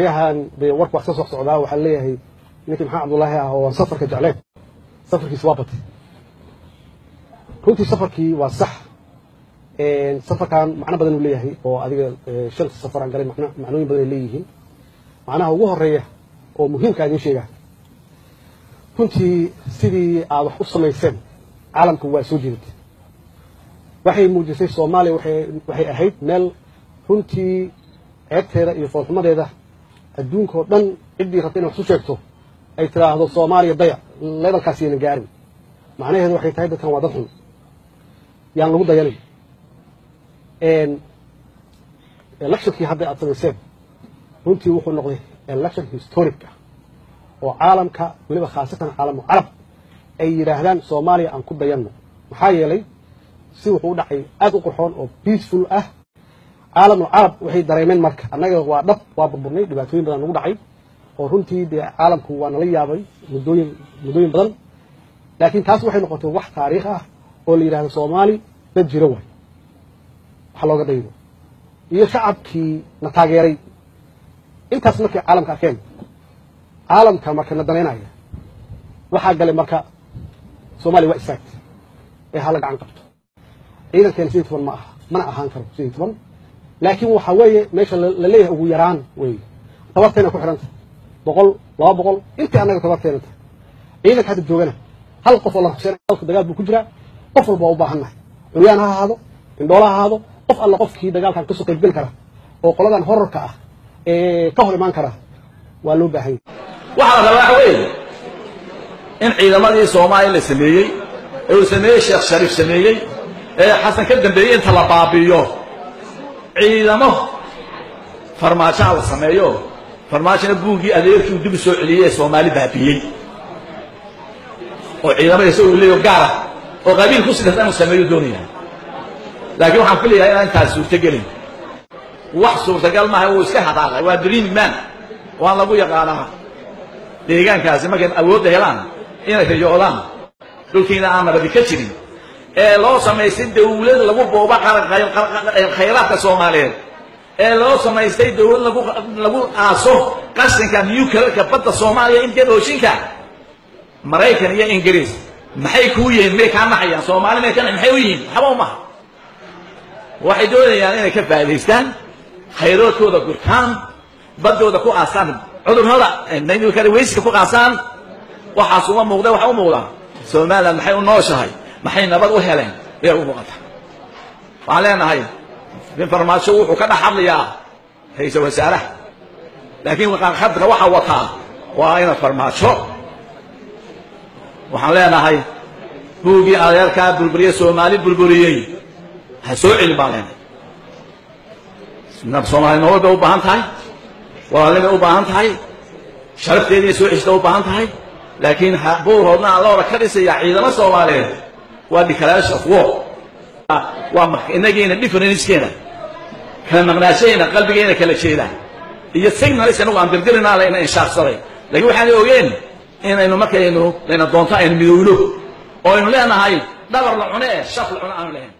baryahan dee warku wax ka soo socdaa waxaa leeyahay ninkii maxamed cabdullaahi ah oo aan safarka jecleen safarkiisi waa batay runtii safarkii waa sax. Safarkan macno badan uu leeyahay oo adiga shanta safar aan galay macno- macnooyin badan ay leeyihiin. Macnaha ugu horreeya oo muhiimka idiin sheegaa. Runtii sidii aad wax u samayseen caalamka waa soo jeedatay waxay muujisay soomaaliya waxay ahayd meel runtii ceebteeda iyo foolxumadeeda adduunkao dhan ciddii rabta inay wax u sheegto ay tidhaahdo soomaaliya dayac lebalkaas yayna gaarin. Macnaheedu waxay tahay dadkan waa dad xun. Yaan lagu dayanin electionkii hadda aad samayseen runtii wuxuu noqday election historic ah oo caalamka weliba khaasatan caalamu carab ay yidhaahdaan soomaaliya aan ku dayanno. Maxaa yeelay si wuxuu u dhacay aad u qurxoon oo peaceful ah caalamul carab waxay dareemeen marka. Annaga waa dhab waa burburnay dhibaatooyin badan nagu dhacay oo runtii dee caalamku waa nala yaabay muddooyin muddooyin badan. Laakiin taas waxay noqotay wax taariikh ah oo la yidhahdo soomaali dad jiro waay wax looga daydo iyo shacabkii na taageeray. Intaas markay caalamka arkeen caalamka marka na danaynaya waxaa galay marka soomaaliya waa istaagtay ee hala gacan qabto. Ciidankeena sidii toban ma aha mana ahaan karo sidii toban laakiin waxa weeye meesha la la leeyahay ugu yaraan weeye tabarteena ku xidhanta. Boqol laba boqol intii annaga tabarteena tahay ciidanka hadda joogana hal qof oo la hubseen dalku dagaal buu ku jiraa qof walba u baahan nahay. Curyaan ha ahaado indhoola ha ahaado qof alla qofkii dagaalkan ka soo qaybgeli kara oo qoladan horarka ah ee ka hor imaan kara waa loo baahan yahay. Waxaa la rabaa waxa in ciidamadii soomaaliya la sameeyey ee uu sameeyey sheekh shariif sameeyey ee xasan ka dambeeyey inta la baabi'iyo ciidamo. Farmaajoha la sameeyo. Farmaajona buuggii adeerkii dib u soo celiyey ee soomaali baabi'iyey oo ciidamada isagoo leeyo gaara oo qabiil ku sidata inuu sameeyo doonaya laakiin waxaan filayaa inaan intaas suurtagelin wax suurtagal maaha wuu iska hadaaqay waa dream man. Waan lagu yaqaanaa. Deegaankaasi markay awoodda helaan inay rayoodaan dhulkiina aan nabadi ka jirin ee loo samaystay dawlad lagu booba khayraadka soomaaliyeed. Ee loo samaystay dawlad lagu aaso qashinka nuclearka badda soomaaliya indian oceanka. Maraykan iyo ingiriis maxay kuu yihiin? May kaa naxayaan soomaali may ka maxay u yihiin? Waxba umaha waxay doonayaan inay ka faa'idaystaan khayroodkooda gurtaan baddooda ku aasaan cudurrada weyska ku qaasaan. Waxaas uma muuqda waxa u muuqda. Somaliland maxay u nooshahay maxay nabad u heleen? Bay u muuqata. Waxaan leenahay nin farmaajo wuxuu ka dhex hadlayaa ra'iisal wasaaraha. Laakiin khadka waxa wataa waa ina farmaajo. Waxaan leenahay buuggii adeerkaa burburiye soomaali burburiyey ha soo celin baan leenahay. Soomaali nabad bay u baahan tahay? Walaalnimay u baahan tahay? Sharafteediina soo ceshta u baahan tahay? Laakiin buurhoodna aan la hora ka dhisaya ciidamo soomaaliyeed waa declaration of war. Waa inagiina differencekeena kala maqnaashaheena qalbigeena kala jeeda iyo signalis inagu aan dirdirinaa layna inshaaqsaday laakiin waxaan ogeen inaynu markaynu layna doonto aynu midowno. Oo aynu leenahay dhabar la cune ee shaf la cune aanu lahayn